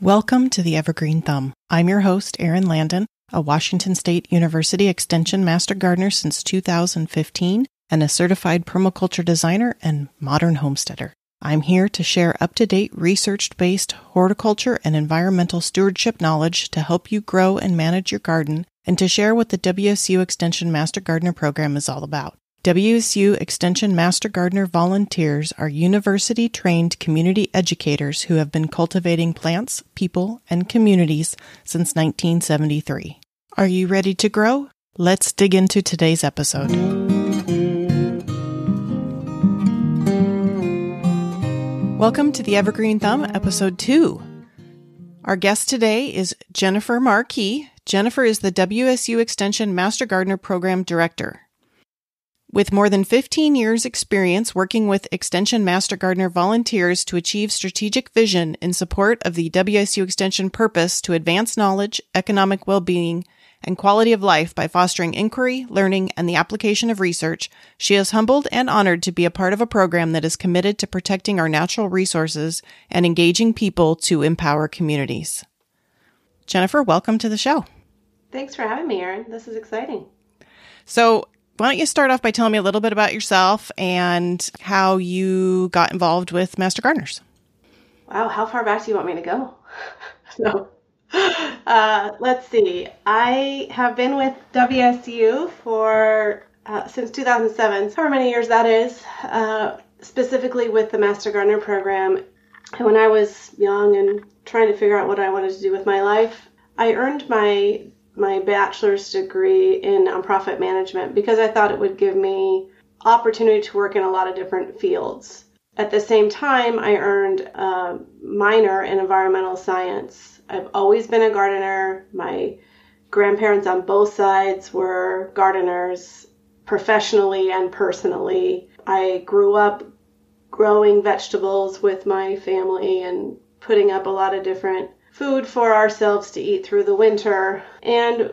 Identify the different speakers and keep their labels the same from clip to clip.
Speaker 1: Welcome to the Evergreen Thumb. I'm your host, Erin Landon, a Washington State University Extension Master Gardener since 2015 and a certified permaculture designer and modern homesteader. I'm here to share up to date research based horticulture and environmental stewardship knowledge to help you grow and manage your garden and to share what the WSU Extension Master Gardener program is all about. WSU Extension Master Gardener volunteers are university trained community educators who have been cultivating plants, people, and communities since 1973. Are you ready to grow? Let's dig into today's episode. Welcome to the Evergreen Thumb, episode 2. Our guest today is Jennifer Marquis. Jennifer is the WSU Extension Master Gardener Program Director. With more than 15 years' experience working with Extension Master Gardener volunteers to achieve strategic vision in support of the WSU Extension purpose to advance knowledge, economic well being, and quality of life by fostering inquiry, learning, and the application of research, she is humbled and honored to be a part of a program that is committed to protecting our natural resources and engaging people to empower communities. Jennifer, welcome to the show.
Speaker 2: Thanks for having me, Erin. This is exciting.
Speaker 1: So, why don't you start off by telling me a little bit about yourself and how you got involved with Master Gardeners?
Speaker 2: Wow, how far back do you want me to go? no. Uh, let's see. I have been with WSU for uh, since 2007, however many years that is, uh, specifically with the Master Gardener program. And when I was young and trying to figure out what I wanted to do with my life, I earned my my bachelor's degree in nonprofit management because I thought it would give me opportunity to work in a lot of different fields. At the same time, I earned a minor in environmental science. I've always been a gardener. My grandparents on both sides were gardeners professionally and personally. I grew up growing vegetables with my family and putting up a lot of different food for ourselves to eat through the winter. And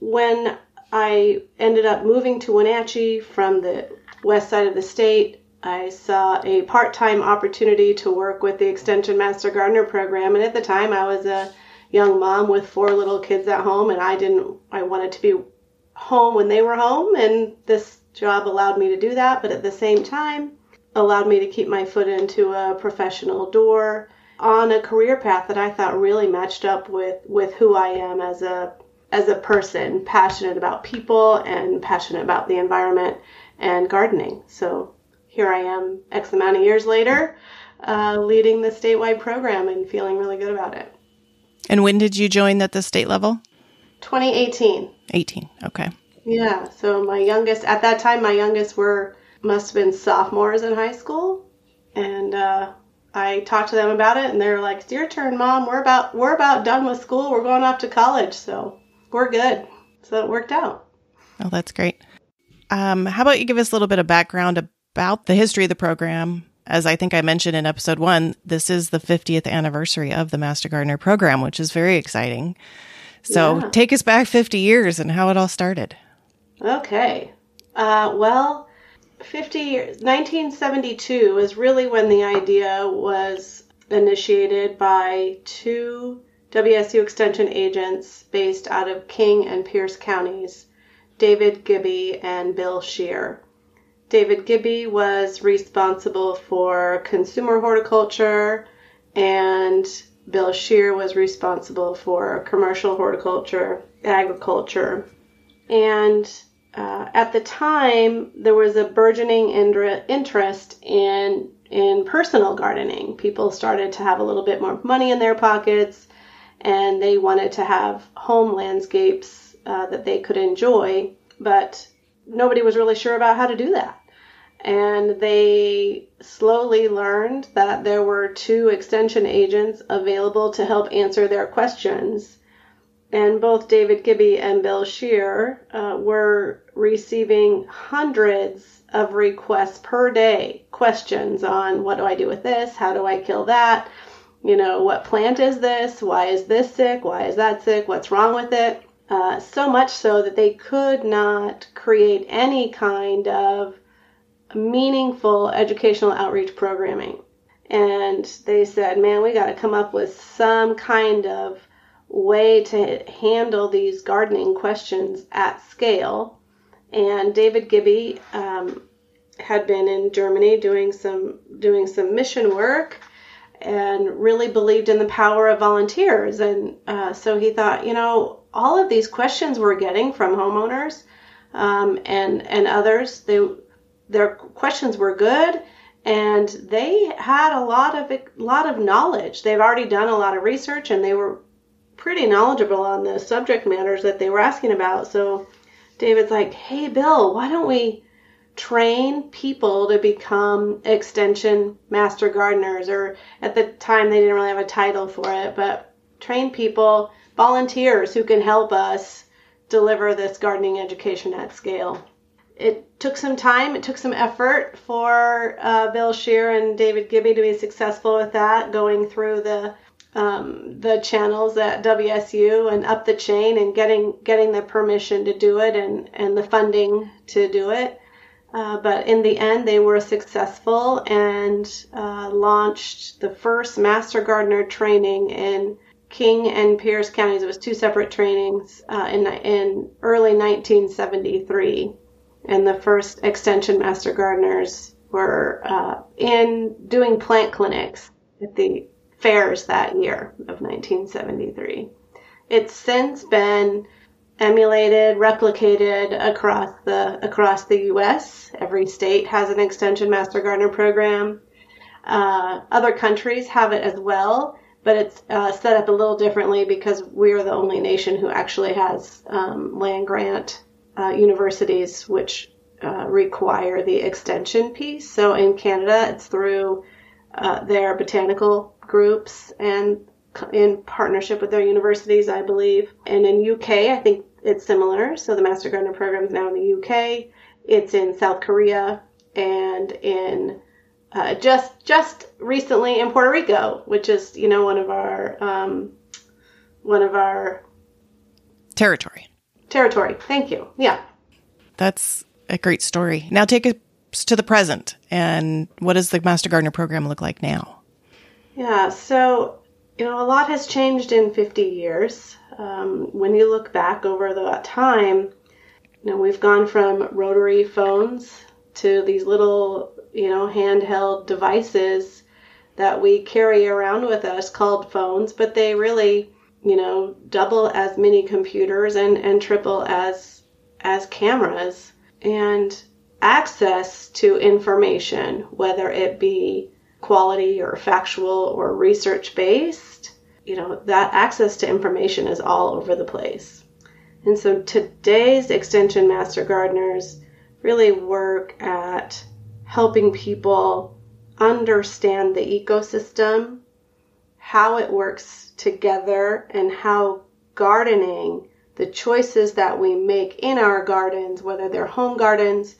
Speaker 2: when I ended up moving to Wenatchee from the west side of the state, I saw a part time opportunity to work with the Extension Master Gardener program. And at the time, I was a young mom with four little kids at home, and I didn't, I wanted to be home when they were home. And this job allowed me to do that, but at the same time, allowed me to keep my foot into a professional door on a career path that I thought really matched up with with who I am as a as a person, passionate about people and passionate about the environment and gardening. So here I am, X amount of years later, uh, leading the statewide program and feeling really good about it.
Speaker 1: And when did you join at the state level?
Speaker 2: 2018.
Speaker 1: 18. Okay.
Speaker 2: Yeah. So my youngest at that time, my youngest were must have been sophomores in high school, and uh, I talked to them about it, and they were like, "It's your turn, mom. We're about we're about done with school. We're going off to college, so we're good." So it worked out.
Speaker 1: Oh, that's great. Um, how about you give us a little bit of background about the history of the program? As I think I mentioned in episode one, this is the 50th anniversary of the Master Gardener program, which is very exciting. So yeah. take us back 50 years and how it all started.
Speaker 2: Okay. Uh, well, 50 years, 1972 is really when the idea was initiated by two WSU Extension agents based out of King and Pierce counties, David Gibby and Bill Scheer. David Gibby was responsible for consumer horticulture, and Bill Scheer was responsible for commercial horticulture, agriculture. And uh, at the time, there was a burgeoning interest in in personal gardening. People started to have a little bit more money in their pockets, and they wanted to have home landscapes uh, that they could enjoy, but nobody was really sure about how to do that. And they slowly learned that there were two extension agents available to help answer their questions and both David Gibby and Bill Scheer uh, were receiving hundreds of requests per day, questions on what do I do with this? How do I kill that? You know, what plant is this? Why is this sick? Why is that sick? What's wrong with it? Uh, so much so that they could not create any kind of meaningful educational outreach programming. and they said, "Man, we got to come up with some kind of way to handle these gardening questions at scale." And David Gibby um, had been in Germany doing some doing some mission work and really believed in the power of volunteers. And uh, so he thought, you know, all of these questions we're getting from homeowners um, and and others, they their questions were good, and they had a lot of a lot of knowledge. They've already done a lot of research, and they were pretty knowledgeable on the subject matters that they were asking about. So David's like, "Hey, Bill, why don't we?" train people to become extension master gardeners, or at the time they didn't really have a title for it, but train people, volunteers who can help us deliver this gardening education at scale. It took some time, it took some effort for uh, Bill Scheer and David Gibby to be successful with that, going through the um, the channels at WSU and up the chain and getting getting the permission to do it and, and the funding to do it. Uh, but in the end, they were successful and uh, launched the first Master Gardener training in King and Pierce counties. It was two separate trainings uh, in, in early 1973. And the first Extension Master Gardeners were uh, in doing plant clinics at the fairs that year of 1973. It's since been emulated, replicated across the across the U.S. Every state has an extension master gardener program. Uh, other countries have it as well, but it's uh, set up a little differently because we are the only nation who actually has um, land grant uh, universities which uh, require the extension piece. So in Canada, it's through uh, their botanical groups and in partnership with their universities, I believe. And in UK, I think it's similar. So the Master Gardener program is now in the UK. It's in South Korea and in uh, just just recently in Puerto Rico, which is you know one of our um, one of our
Speaker 1: territory.
Speaker 2: Territory. Thank you. Yeah.
Speaker 1: That's a great story. Now take us to the present and what does the Master Gardener program look like now?
Speaker 2: Yeah. So you know a lot has changed in 50 years um, when you look back over that time, you know, we've gone from rotary phones to these little, you know, handheld devices that we carry around with us called phones, but they really, you know, double as many computers and, and triple as as cameras. And access to information, whether it be quality or factual or research based, you know, that access to information is all over the place. And so today's Extension Master Gardeners really work at helping people understand the ecosystem, how it works together, and how gardening, the choices that we make in our gardens, whether they're home gardens,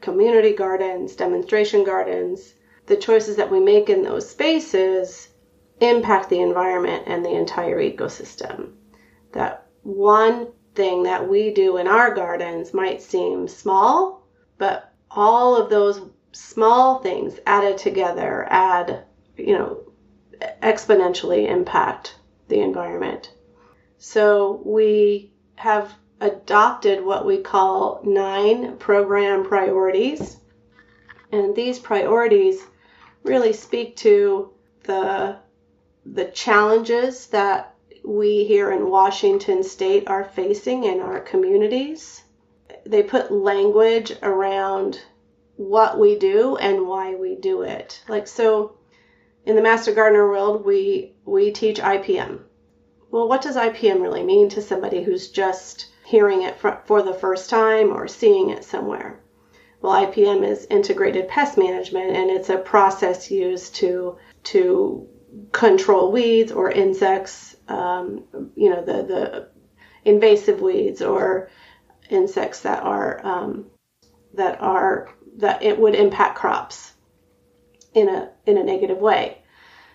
Speaker 2: community gardens, demonstration gardens, the choices that we make in those spaces impact the environment and the entire ecosystem. That one thing that we do in our gardens might seem small, but all of those small things added together add, you know, exponentially impact the environment. So we have adopted what we call nine program priorities. And these priorities really speak to the the challenges that we here in Washington state are facing in our communities. They put language around what we do and why we do it. Like so in the Master Gardener world, we we teach IPM. Well, what does IPM really mean to somebody who's just hearing it for, for the first time or seeing it somewhere? Well, IPM is integrated pest management and it's a process used to to control weeds or insects, um, you know, the, the invasive weeds or insects that are um, that are that it would impact crops in a in a negative way.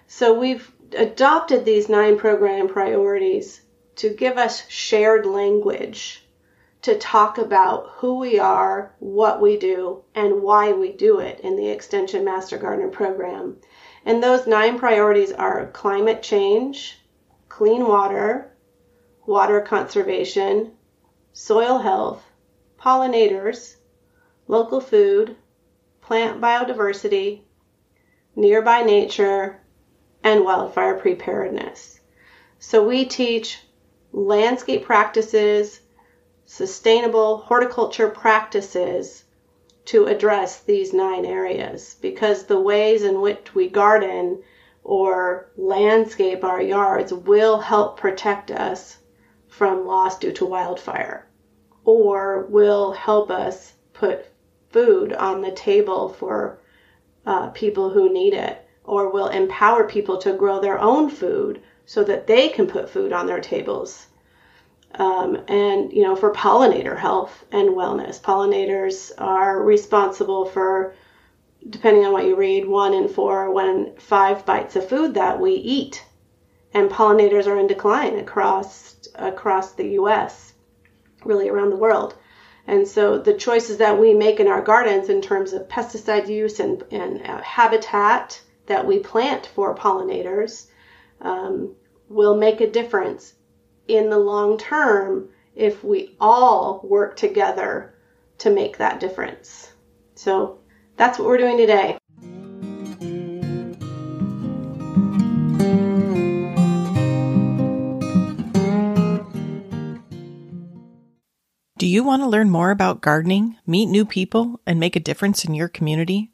Speaker 2: So we've adopted these nine program priorities to give us shared language to talk about who we are, what we do, and why we do it in the Extension Master Gardener program And those nine priorities are climate change, clean water, water conservation, soil health, pollinators, local food, plant biodiversity, nearby nature, and wildfire preparedness. So we teach landscape practices, sustainable horticulture practices to address these nine areas because the ways in which we garden or landscape our yards will help protect us from loss due to wildfire or will help us put food on the table for uh, people who need it or will empower people to grow their own food so that they can put food on their tables. Um, and, you know, for pollinator health and wellness, pollinators are responsible for, depending on what you read, one in four, one in five bites of food that we eat. And pollinators are in decline across, across the U.S., really around the world. And so the choices that we make in our gardens in terms of pesticide use and, and uh, habitat that we plant for pollinators um, will make a difference in the long term if we all work together to make that difference. So that's what we're doing today.
Speaker 1: Do you want to learn more about gardening, meet new people, and make a difference in your community?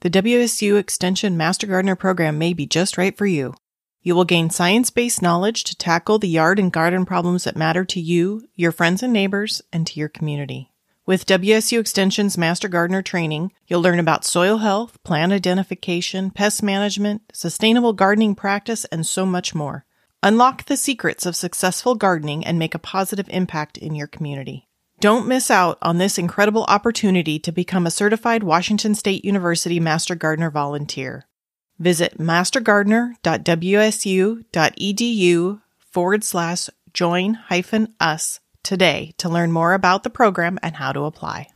Speaker 1: The WSU Extension Master Gardener program may be just right for you. You will gain science based knowledge to tackle the yard and garden problems that matter to you, your friends and neighbors, and to your community. With WSU Extension's Master Gardener training, you'll learn about soil health, plant identification, pest management, sustainable gardening practice, and so much more. Unlock the secrets of successful gardening and make a positive impact in your community. Don't miss out on this incredible opportunity to become a certified Washington State University Master Gardener volunteer. Visit mastergardener.wsu.edu forward slash join hyphen us today to learn more about the program and how to apply.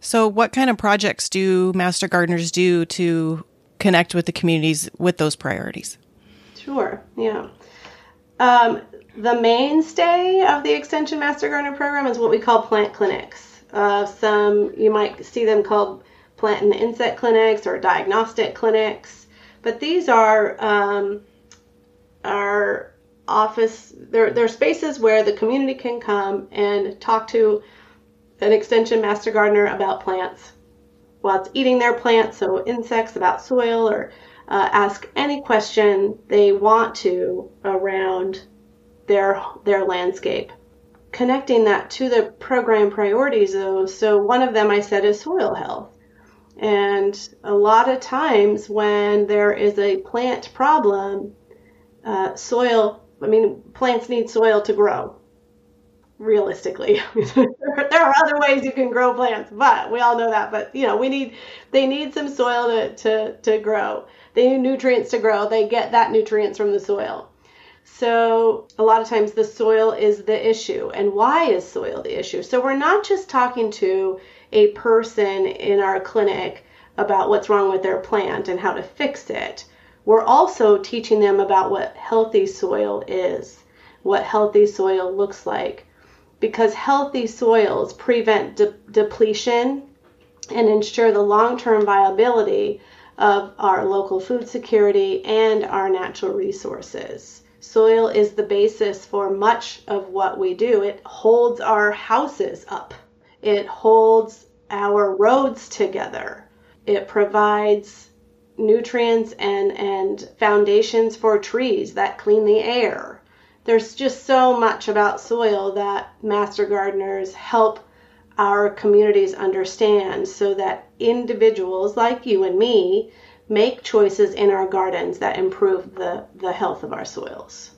Speaker 1: So, what kind of projects do Master Gardeners do to connect with the communities with those priorities?
Speaker 2: Sure, yeah. Um, the mainstay of the Extension Master Gardener program is what we call plant clinics. Uh, some, you might see them called plant and insect clinics or diagnostic clinics. But these are um, are office. They're, they're spaces where the community can come and talk to an extension master gardener about plants while it's eating their plants. So insects about soil or uh, ask any question they want to around their their landscape. Connecting that to the program priorities, though, so one of them I said is soil health. And a lot of times when there is a plant problem, uh, soil, I mean, plants need soil to grow, realistically. there are other ways you can grow plants, but we all know that. But, you know, we need, they need some soil to, to, to grow. They need nutrients to grow. They get that nutrients from the soil. So, a lot of times the soil is the issue. And why is soil the issue? So, we're not just talking to a person in our clinic about what's wrong with their plant and how to fix it. We're also teaching them about what healthy soil is, what healthy soil looks like, because healthy soils prevent de- depletion and ensure the long term viability of our local food security and our natural resources. Soil is the basis for much of what we do. It holds our houses up. It holds our roads together. It provides nutrients and, and foundations for trees that clean the air. There's just so much about soil that master gardeners help our communities understand so that individuals like you and me make choices in our gardens that improve the, the health of our soils.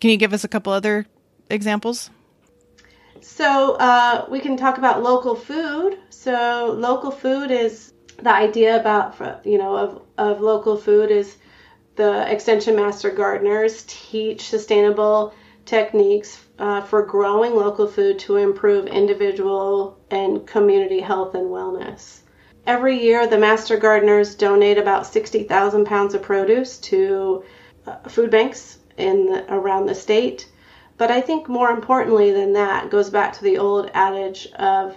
Speaker 1: Can you give us a couple other examples?
Speaker 2: So uh, we can talk about local food. So local food is the idea about you know of of local food is the extension master gardeners teach sustainable techniques uh, for growing local food to improve individual and community health and wellness. Every year the master gardeners donate about 60,000 pounds of produce to uh, food banks in the, around the state. But I think more importantly than that goes back to the old adage of,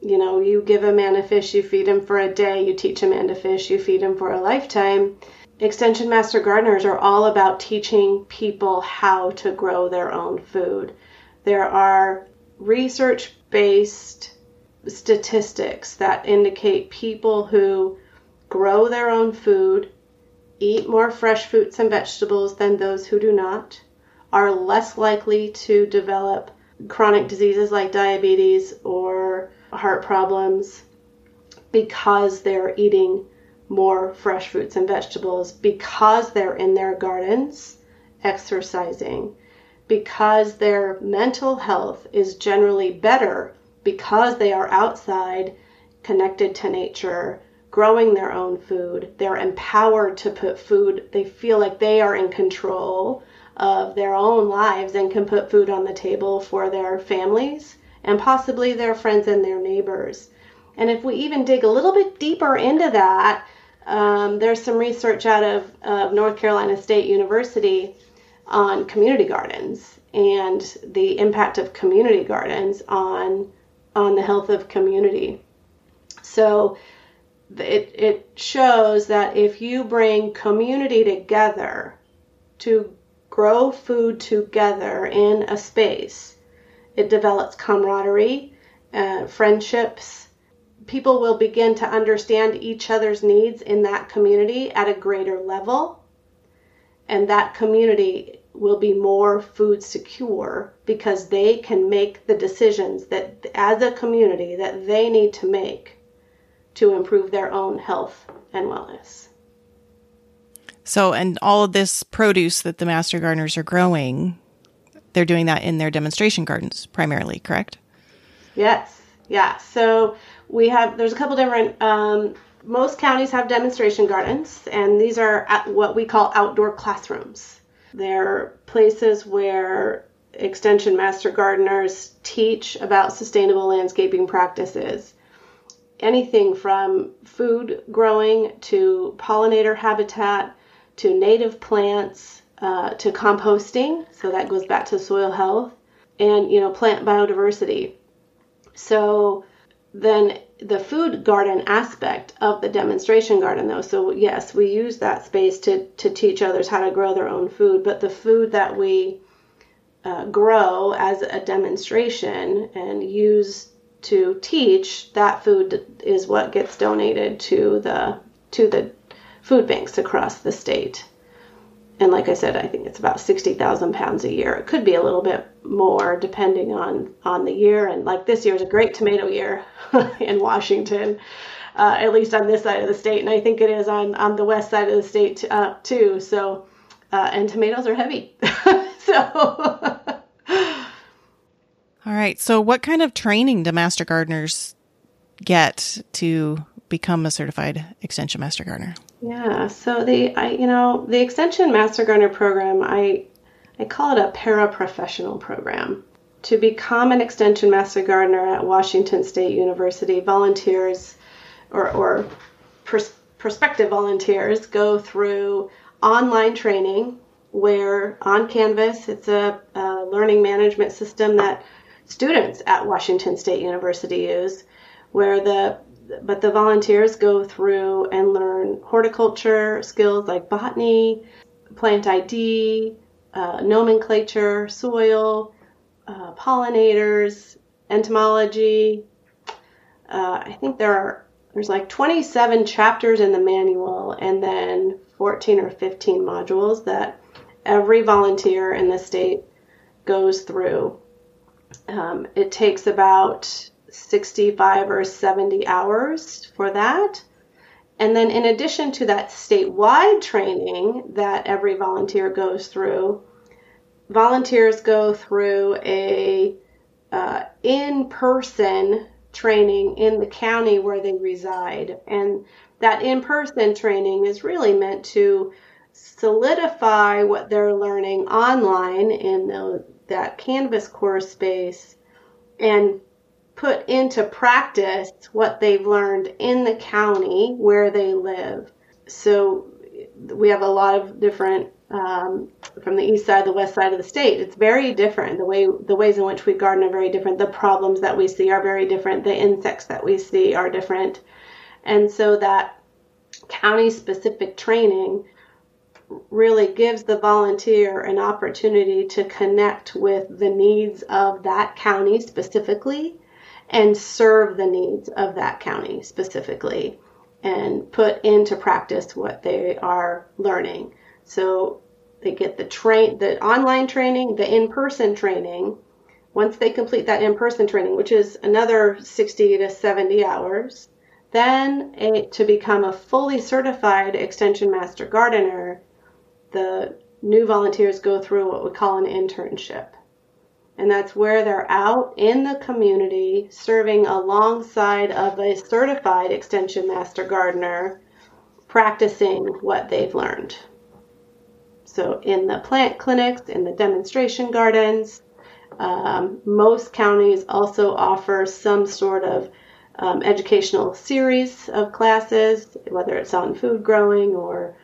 Speaker 2: you know, you give a man a fish, you feed him for a day, you teach a man to fish, you feed him for a lifetime. Extension Master Gardeners are all about teaching people how to grow their own food. There are research based statistics that indicate people who grow their own food, eat more fresh fruits and vegetables than those who do not, are less likely to develop chronic diseases like diabetes or heart problems because they're eating more fresh fruits and vegetables, because they're in their gardens exercising, because their mental health is generally better because they are outside, connected to nature, growing their own food. They're empowered to put food, they feel like they are in control of their own lives and can put food on the table for their families and possibly their friends and their neighbors. And if we even dig a little bit deeper into that, um, there's some research out of, of North Carolina State University on community gardens and the impact of community gardens on on the health of community. So it, it shows that if you bring community together to grow food together in a space, it develops camaraderie, uh, friendships. People will begin to understand each other's needs in that community at a greater level. And that community will be more food secure because they can make the decisions that as a community that they need to make to improve their own health and wellness.
Speaker 1: So, and all of this produce that the master gardeners are growing, they're doing that in their demonstration gardens primarily, correct?
Speaker 2: Yes. Yeah. So we have, there's a couple different, um, most counties have demonstration gardens, and these are what we call outdoor classrooms. They're places where Extension Master Gardeners teach about sustainable landscaping practices. Anything from food growing to pollinator habitat to native plants uh, to composting, so that goes back to soil health, and you know plant biodiversity. So then the food garden aspect of the demonstration garden though so yes we use that space to to teach others how to grow their own food but the food that we uh, grow as a demonstration and use to teach that food is what gets donated to the to the food banks across the state and like I said, I think it's about sixty thousand pounds a year. It could be a little bit more depending on on the year. And like this year is a great tomato year in Washington, uh, at least on this side of the state, and I think it is on on the west side of the state uh, too. So, uh, and tomatoes are heavy, so.
Speaker 1: All right. So, what kind of training do master gardeners get to become a certified extension master gardener?
Speaker 2: Yeah, so the I you know the extension master gardener program I I call it a paraprofessional program. To become an extension master gardener at Washington State University, volunteers or or pers- prospective volunteers go through online training where on Canvas it's a, a learning management system that students at Washington State University use where the but the volunteers go through and learn horticulture skills like botany, plant ID, uh, nomenclature, soil, uh, pollinators, entomology. Uh, I think there are there's like 27 chapters in the manual and then 14 or 15 modules that every volunteer in the state goes through. Um, it takes about 65 or 70 hours for that. And then, in addition to that statewide training that every volunteer goes through, volunteers go through a uh, in-person training in the county where they reside, and that in-person training is really meant to solidify what they're learning online in the, that Canvas course space and put into practice what they've learned in the county where they live. So we have a lot of different um, from the east side, the west side of the state. It's very different. The way the ways in which we garden are very different. The problems that we see are very different. The insects that we see are different, and so that county specific training really gives the volunteer an opportunity to connect with the needs of that county specifically and serve the needs of that county specifically and put into practice what they are learning. So they get the train the online training, the in-person training. Once they complete that in-person training, which is another 60 to 70 hours, then a, to become a fully certified extension master gardener, the new volunteers go through what we call an internship. And that's where they're out in the community serving alongside of a certified extension master gardener, practicing what they've learned. So, in the plant clinics, in the demonstration gardens, um, most counties also offer some sort of um, educational series of classes, whether it's on food growing or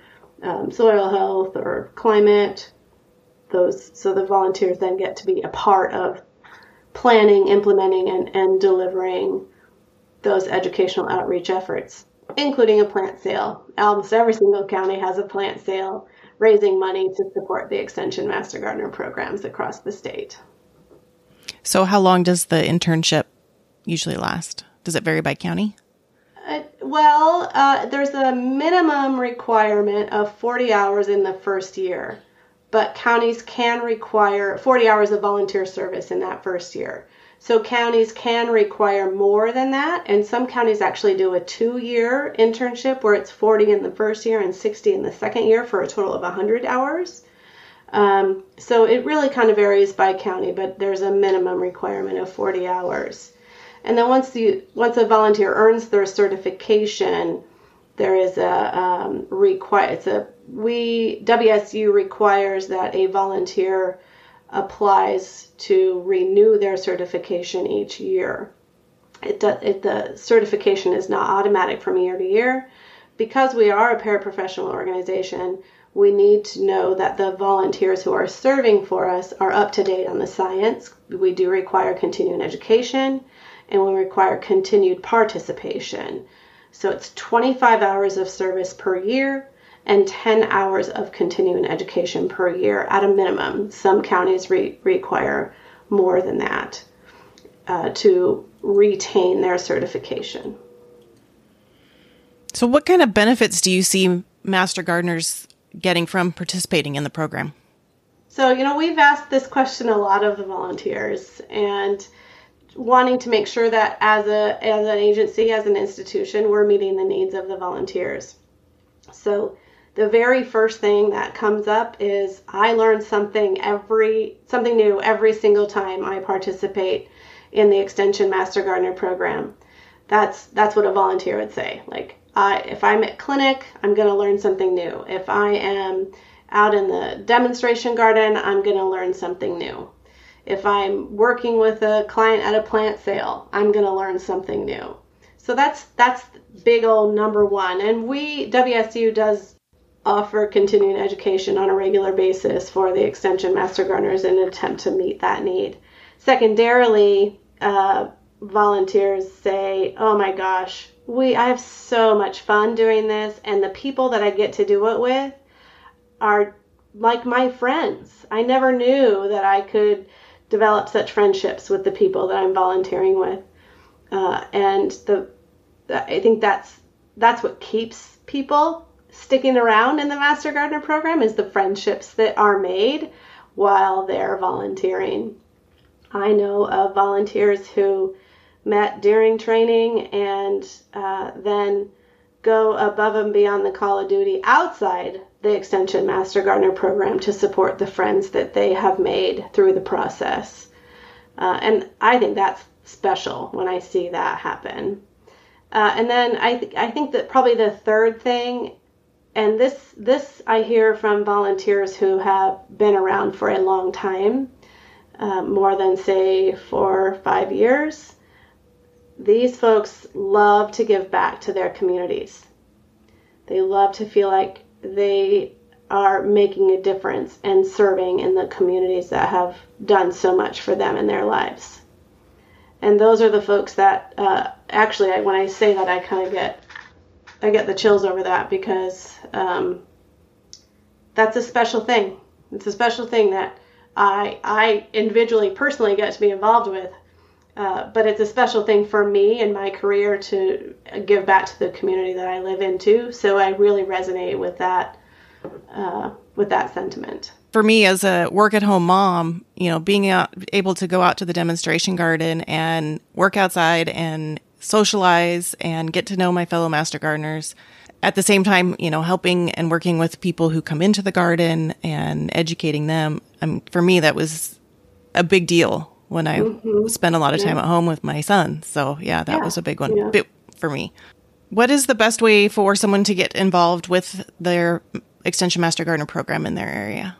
Speaker 2: um, soil health or climate. Those so the volunteers then get to be a part of planning, implementing, and, and delivering those educational outreach efforts, including a plant sale. Almost every single county has a plant sale, raising money to support the Extension Master Gardener programs across the state.
Speaker 1: So, how long does the internship usually last? Does it vary by county?
Speaker 2: Uh, well, uh, there's a minimum requirement of 40 hours in the first year, but counties can require 40 hours of volunteer service in that first year. So counties can require more than that, and some counties actually do a two-year internship where it's 40 in the first year and 60 in the second year for a total of 100 hours. Um, so it really kind of varies by county, but there's a minimum requirement of 40 hours. And then once you once a volunteer earns their certification, there is a um, require. It's a we WSU requires that a volunteer applies to renew their certification each year. It, does, it the certification is not automatic from year to year because we are a paraprofessional organization. We need to know that the volunteers who are serving for us are up to date on the science. We do require continuing education and will require continued participation. So it's 25 hours of service per year and 10 hours of continuing education per year at a minimum. Some counties re- require more than that uh, to retain their certification.
Speaker 1: So, what kind of benefits do you see master gardeners getting from participating in the program?
Speaker 2: So, you know, we've asked this question a lot of the volunteers, and wanting to make sure that as a as an agency as an institution we're meeting the needs of the volunteers. So the very first thing that comes up is i learn something every something new every single time i participate in the extension master gardener program. That's that's what a volunteer would say. Like I, if i'm at clinic i'm going to learn something new. If i am out in the demonstration garden i'm going to learn something new if I'm working with a client at a plant sale, I'm going to learn something new. So that's that's big old number 1. And we WSU does offer continuing education on a regular basis for the extension master gardeners in an attempt to meet that need. Secondarily, uh, volunteers say, "Oh my gosh, we I have so much fun doing this, and the people that I get to do it with are like my friends. I never knew that I could develop such friendships with the people that I'm volunteering with. Uh, and the I think that's that's what keeps people sticking around in the Master Gardener program is the friendships that are made while they're volunteering. I know of volunteers who met during training and uh, then go above and beyond the call of duty outside the Extension Master Gardener program to support the friends that they have made through the process. Uh, and I think that's special when I see that happen. Uh, and then I, th- I think that probably the third thing, and this this I hear from volunteers who have been around for a long time, uh, more than say four or five years, these folks love to give back to their communities. They love to feel like they are making a difference and serving in the communities that have done so much for them in their lives. And those are the folks that uh, actually, when I say that, I kind of get I get the chills over that because um, that's a special thing. It's a special thing that I I individually personally get to be involved with. Uh, but it's a special thing for me in my career to give back to the community that I live in too. So I really resonate with that uh, with that sentiment.
Speaker 1: For me, as a work at home mom, you know, being out, able to go out to the demonstration garden and work outside and socialize and get to know my fellow master gardeners. At the same time, you know, helping and working with people who come into the garden and educating them. Um, for me, that was a big deal when I mm-hmm. spent a lot of time yeah. at home with my son. So yeah, that yeah. was a big one yeah. for me. What is the best way for someone to get involved with their Extension Master Gardener program in their area?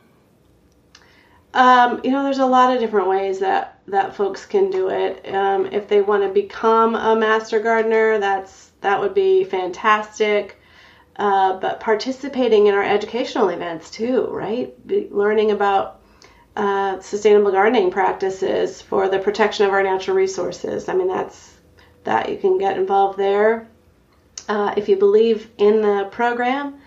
Speaker 2: Um, you know, there's a lot of different ways that that folks can do it. Um, if they want to become a master gardener, that's that would be fantastic. Uh, but participating in our educational events too, right? Be learning about uh, sustainable gardening practices for the protection of our natural resources. I mean, that's that you can get involved there. Uh, if you believe in the program,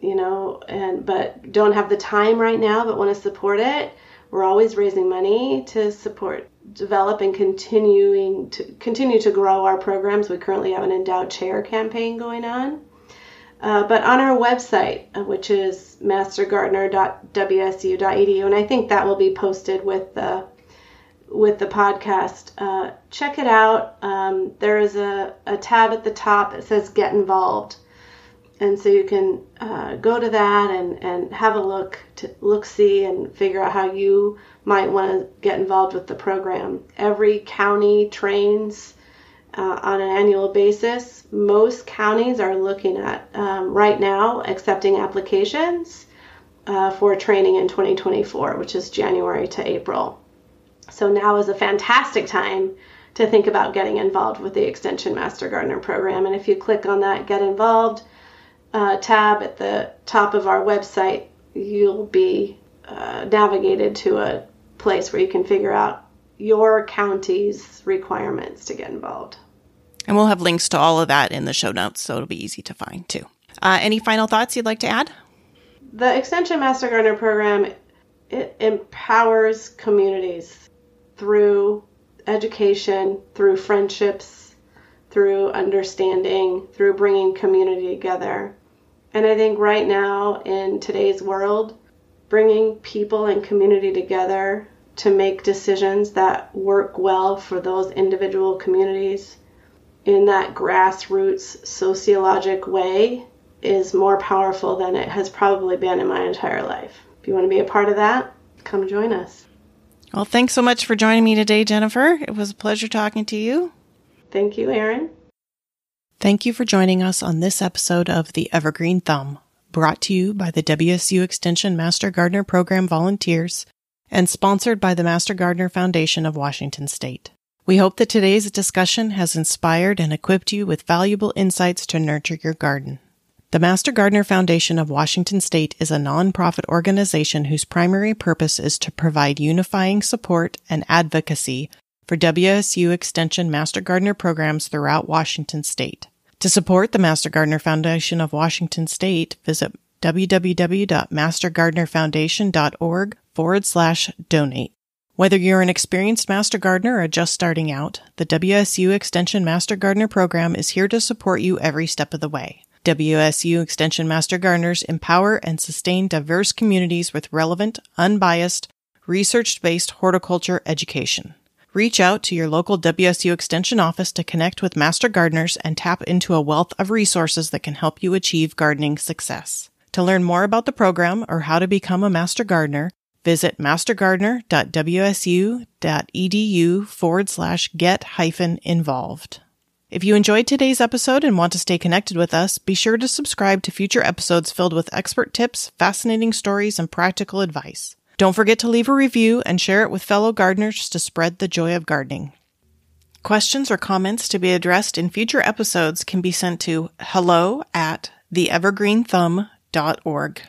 Speaker 2: you know, and but don't have the time right now, but want to support it, we're always raising money to support, develop, and continuing to continue to grow our programs. We currently have an endowed chair campaign going on. Uh, but on our website, uh, which is mastergardener.wsu.edu, and I think that will be posted with the with the podcast. Uh, check it out. Um, there is a, a tab at the top that says "Get Involved," and so you can uh, go to that and, and have a look to look see and figure out how you might want to get involved with the program every county trains uh, on an annual basis. Most counties are looking at um, right now accepting applications uh, for training in 2024 which is january to april. So now is a fantastic time to think about getting involved with the extension master gardener program. And if you click on that get involved uh, tab at the top of our website, you'll be uh, navigated to a place where you can figure out your county's requirements to get involved.
Speaker 1: And we'll have links to all of that in the show notes, so it'll be easy to find too. Uh, any final thoughts you'd like to add?
Speaker 2: The Extension Master Gardener program it empowers communities through education, through friendships, through understanding, through bringing community together. And I think right now in today's world, bringing people and community together to make decisions that work well for those individual communities in that grassroots sociologic way is more powerful than it has probably been in my entire life. If you want to be a part of that, come join us.
Speaker 1: Well, thanks so much for joining me today, Jennifer. It was a pleasure talking to you.
Speaker 2: Thank you, Erin.
Speaker 1: Thank you for joining us on this episode of The Evergreen Thumb, brought to you by the WSU Extension Master Gardener Program volunteers and sponsored by the Master Gardener Foundation of Washington State. We hope that today's discussion has inspired and equipped you with valuable insights to nurture your garden. The Master Gardener Foundation of Washington State is a nonprofit organization whose primary purpose is to provide unifying support and advocacy for WSU Extension Master Gardener programs throughout Washington state. To support the Master Gardener Foundation of Washington state, visit www.mastergardenerfoundation.org forward slash donate. Whether you're an experienced master gardener or just starting out, the WSU Extension Master Gardener program is here to support you every step of the way. WSU Extension Master Gardeners empower and sustain diverse communities with relevant, unbiased, research based horticulture education. Reach out to your local WSU Extension office to connect with master gardeners and tap into a wealth of resources that can help you achieve gardening success. To learn more about the program or how to become a master gardener, visit mastergardener.wsu.edu forward slash get hyphen involved. If you enjoyed today's episode and want to stay connected with us, be sure to subscribe to future episodes filled with expert tips, fascinating stories, and practical advice. Don't forget to leave a review and share it with fellow gardeners to spread the joy of gardening. Questions or comments to be addressed in future episodes can be sent to hello at theevergreenthumb.org.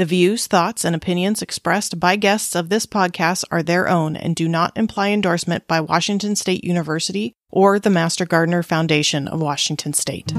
Speaker 1: The views, thoughts, and opinions expressed by guests of this podcast are their own and do not imply endorsement by Washington State University or the Master Gardener Foundation of Washington State.